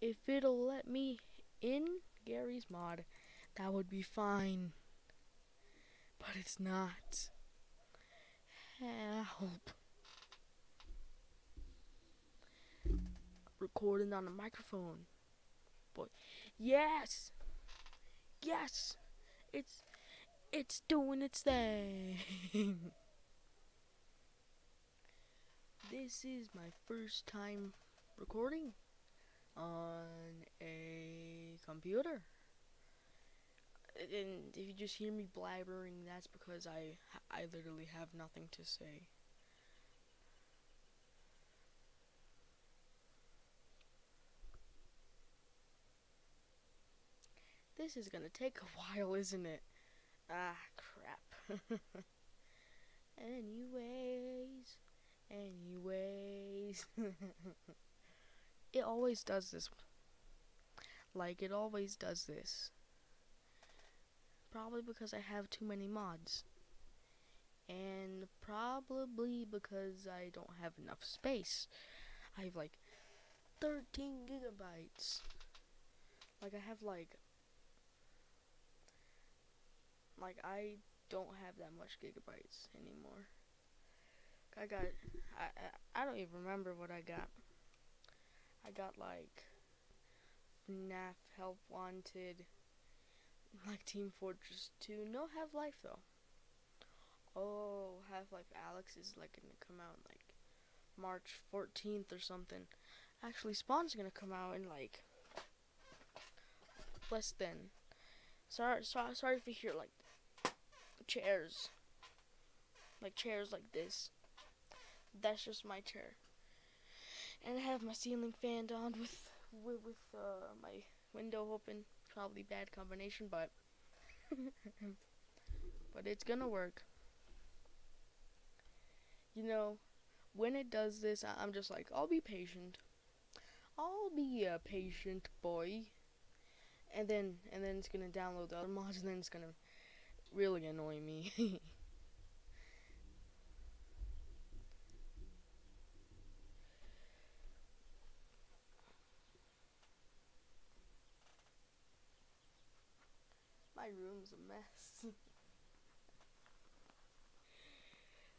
if it'll let me in Garry's mod, that would be fine. But it's not. Help. Recording on a microphone. Boy. Yes! Yes! It's it's doing its thing. this is my first time recording on a computer. And if you just hear me blabbering, that's because I I literally have nothing to say. This is gonna take a while, isn't it? Ah, crap. anyways, anyways. it always does this. Like, it always does this. Probably because I have too many mods. And probably because I don't have enough space. I have like 13 gigabytes. Like, I have like like I don't have that much gigabytes anymore. I got I I, I don't even remember what I got. I got like FNAF Help Wanted, like Team Fortress 2. No Half Life though. Oh, Half Life Alyx is like gonna come out like March 14th or something. Actually, Spawn's gonna come out in like less than. Sorry, sorry, sorry if you hear like chairs. Like chairs like this. That's just my chair. And I have my ceiling fan on with with, with uh, my window open. Probably bad combination, but but it's gonna work. You know, when it does this, I- I'm just like, I'll be patient. I'll be a patient boy. And then and then it's gonna download the other mods, and then it's gonna really annoy me. Room's a mess.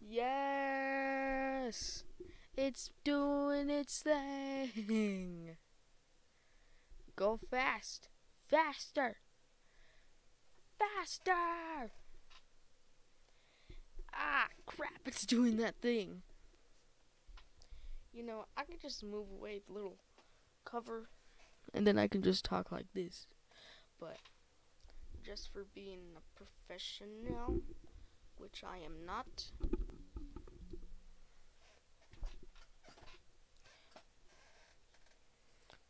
yes! It's doing its thing. Go fast. Faster faster! Ah, crap, it's doing that thing. You know, I can just move away the little cover, and then I can just talk like this. But, just for being a professional, which I am not.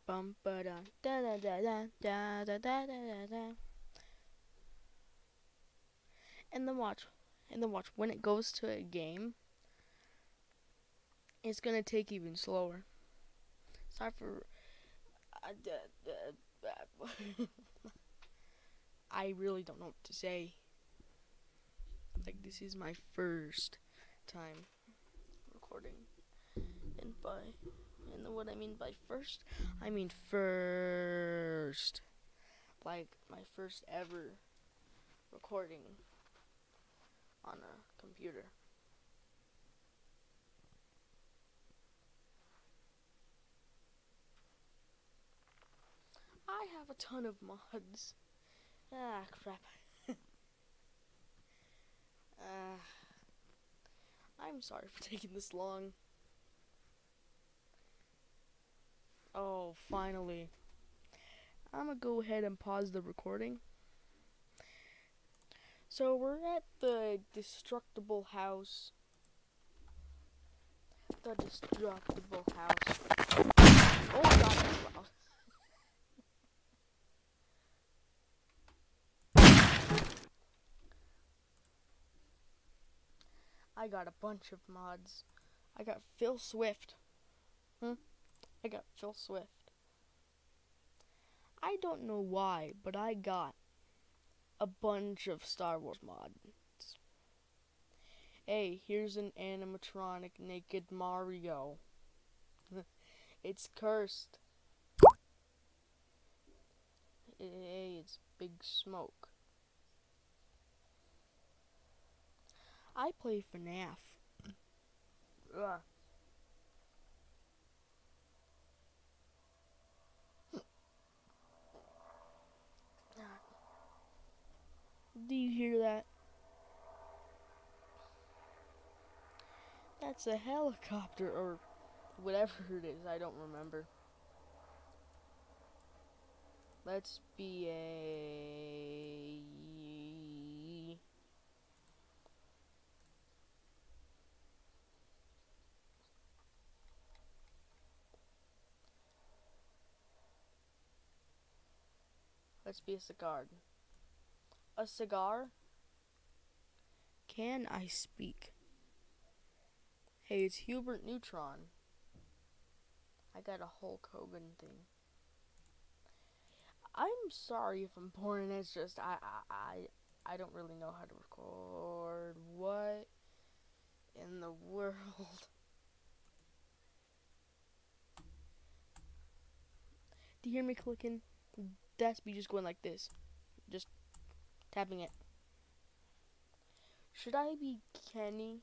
Bum ba da da da da da da da da da da and then watch and then watch when it goes to a game it's gonna take even slower sorry for uh, I really don't know what to say like this is my first time recording and by and what I mean by first I mean first like my first ever recording on a computer. I have a ton of mods. Ah, crap. uh, I'm sorry for taking this long. Oh, finally. I'm gonna go ahead and pause the recording. So we're at the destructible house. The destructible house. Oh god, that's loud. I got a bunch of mods. I got Phil Swift. Hmm? I got Phil Swift. I don't know why, but I got a bunch of Star Wars mods. Hey, here's an animatronic naked Mario. it's cursed. Hey, it's Big Smoke. I play FNAF. Ugh. Do you hear that? That's a helicopter or whatever it is. I don't remember. Let's be a Let's be a cigar. A cigar? Can I speak? Hey, it's Hubert Neutron. I got a Hulk Hogan thing. I'm sorry if I'm boring. It's just I I I, I don't really know how to record. What in the world? Do you hear me clicking? Me just going like this, just tapping it. Should I be Kenny?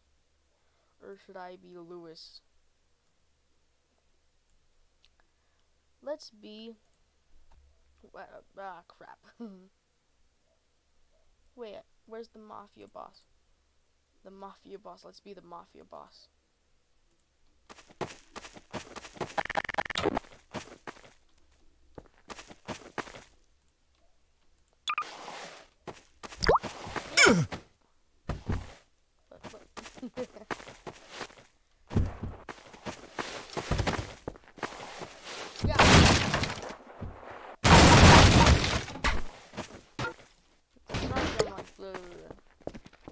Or should I be Lewis? Let's be. Ah, crap. Wait, where's the mafia boss? The mafia boss. Let's be the mafia boss.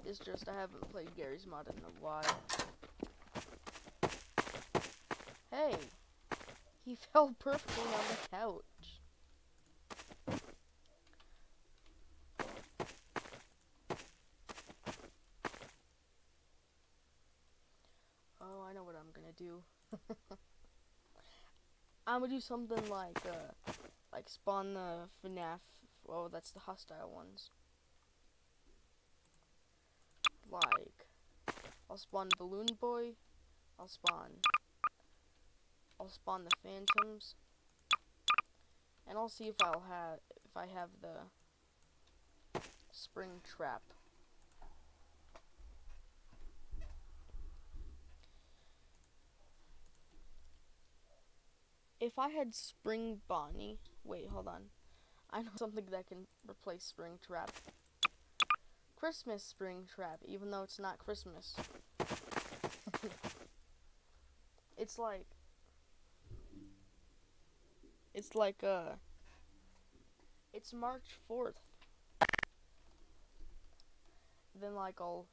It's just I haven't played Garry's Mod in a while. Hey! He fell perfectly on the couch. Oh, I know what I'm gonna do. I'm gonna do something like, uh, like spawn the FNAF, oh, that's the hostile ones like I'll spawn Balloon Boy, I'll spawn I'll spawn the Phantoms, and I'll see if I'll have if I have the Spring Trap. If I had Spring Bonnie, wait, hold on. I know something that can replace Spring Trap. Christmas spring trap, even though it's not Christmas. it's like it's like uh it's March 4th. Then like I'll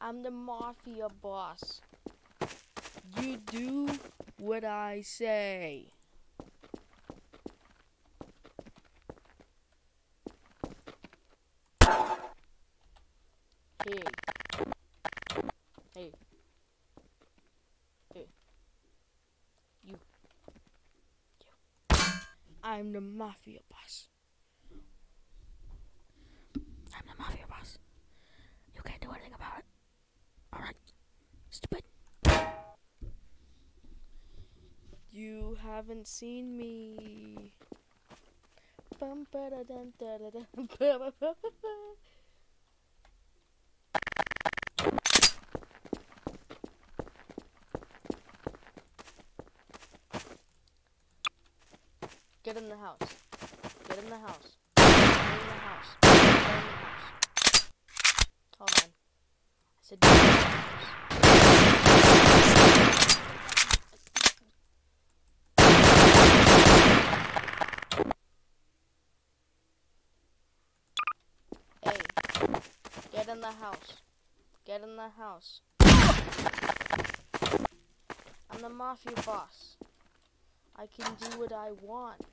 I'm the mafia boss. You do what I say. Hey. Hey. You. You. I'm the mafia boss. I'm the mafia boss. You can't do anything about it. Alright. Stupid. You haven't seen me. Bum ba da dun da da dun ba ba ba ba ba. Get in the house. Get in the house. Get in the house. Get in the house. Hold on. I said get in the house. Hey, get in the house. Get in the house. I'm the mafia boss. I can do what I want.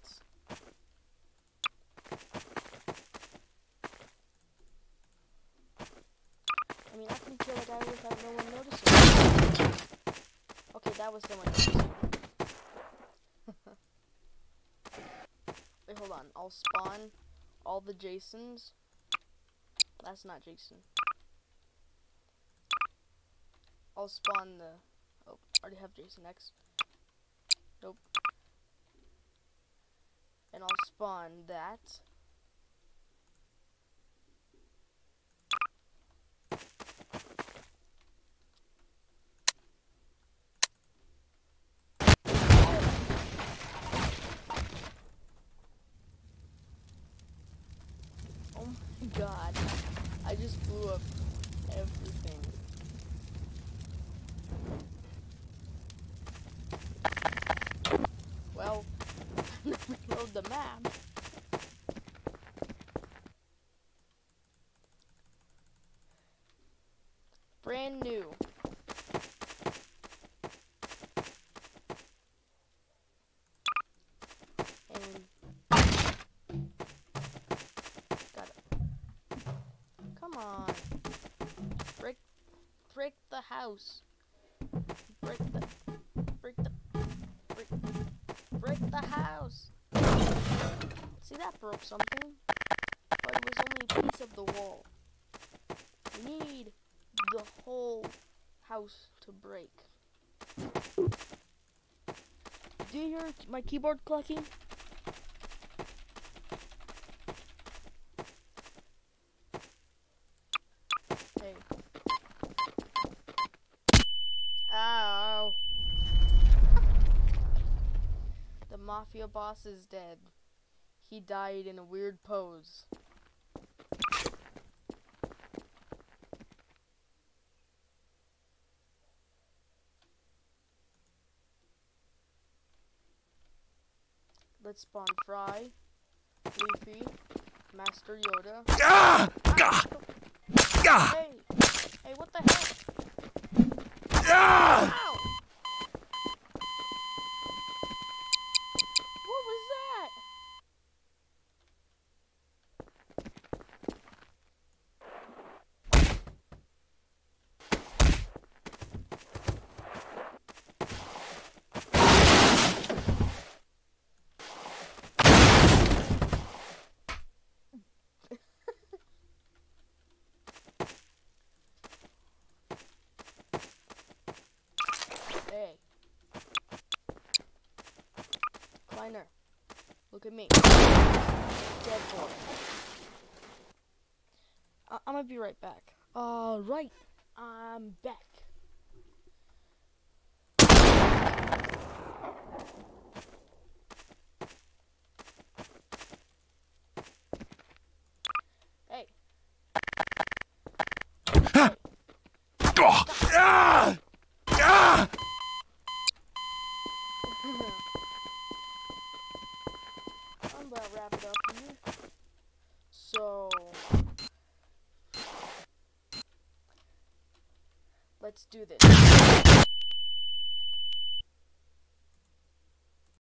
I mean, I can kill a guy without no one noticing. Okay, that was no one. Wait, hold on. I'll spawn all the Jasons. That's not Jason. I'll spawn the. Oh, already have Jason X. And I'll spawn that. Oh my god. I just blew up everything. Well, reload. Brand new. Come on. Break break the house. Break the See that broke something? But it was only a piece of the wall. We need the whole house to break. Do you hear my keyboard the mafia boss is dead. He died in a weird pose. Let's spawn Fry, Leafy, Master Yoda. Ah! Hey! Hey, what the heck? Ah! Ow! What was that? Hey. Kleiner. Look at me. Dead boy. I- I'm gonna be right back. Alright. I'm back.